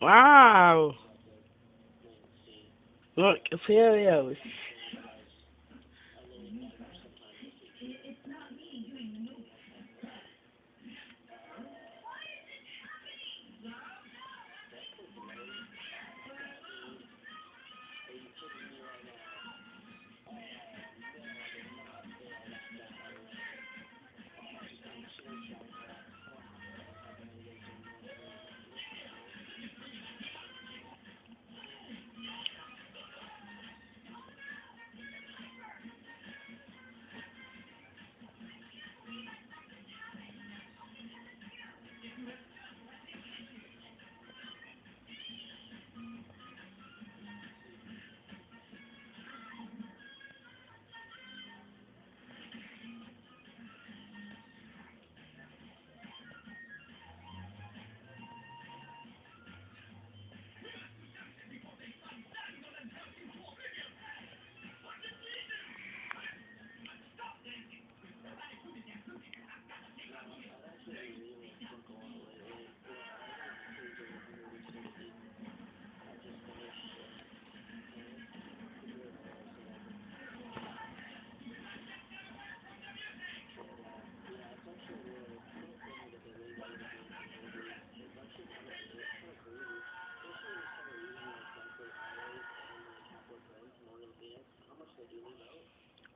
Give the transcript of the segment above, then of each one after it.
Wow! Look, Imperials.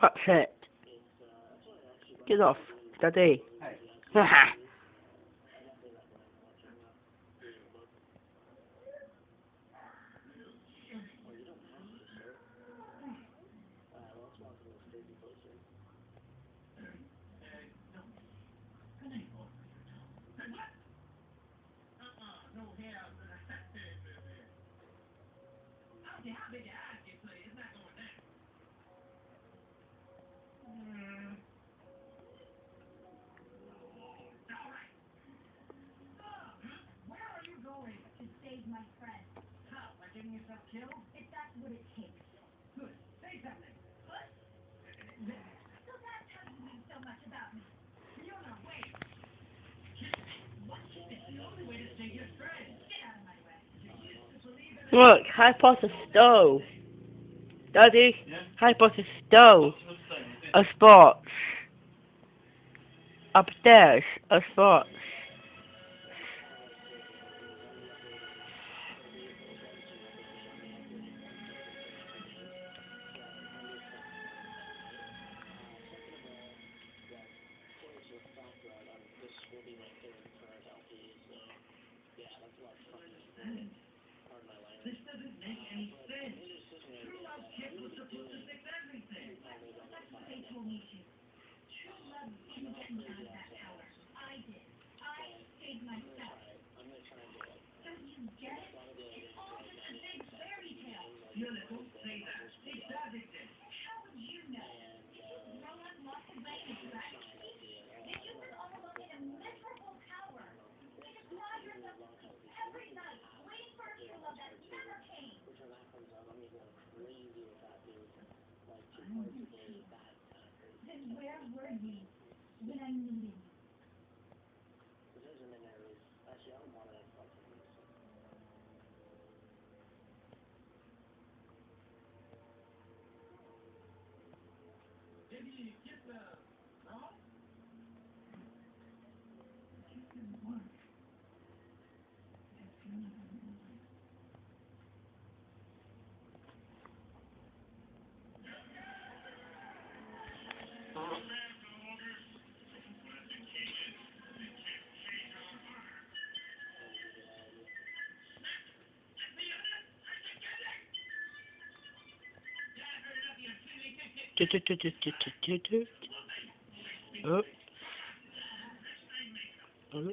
What's it? Get off, Daddy. Haha. to save my friend. How? Getting yourself? If that's what it takes. Good. Say something. So that's how you so much about me. What? It's the only way to save your friend. Get out of my way. Look, Harry stole. Daddy, Yeah. Harry Potter a spot. Upstairs, a spot. This doesn't make any sense. True love kit was supposed to fix everything. That's what they told me to. True love didn't get me out of that tower. I did. I saved myself. Don't you get it? It's all just a big fairy tale. Fiona, don't say that. It does exist. How would you know? Did you grow up lost in Vegas, right? Did you live all alone in a miserable tower? Did you cry yourself to sleep every night, waiting for a true love that never came? Then where were you when I needed you? Did you get the Oh. Oh.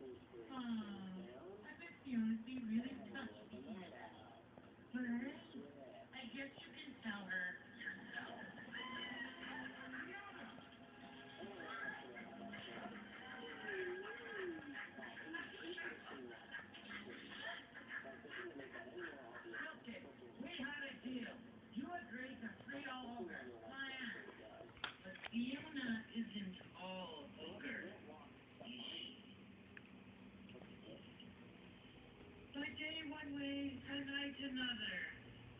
Hmm. Another.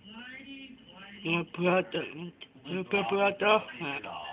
Glidey, glidey. No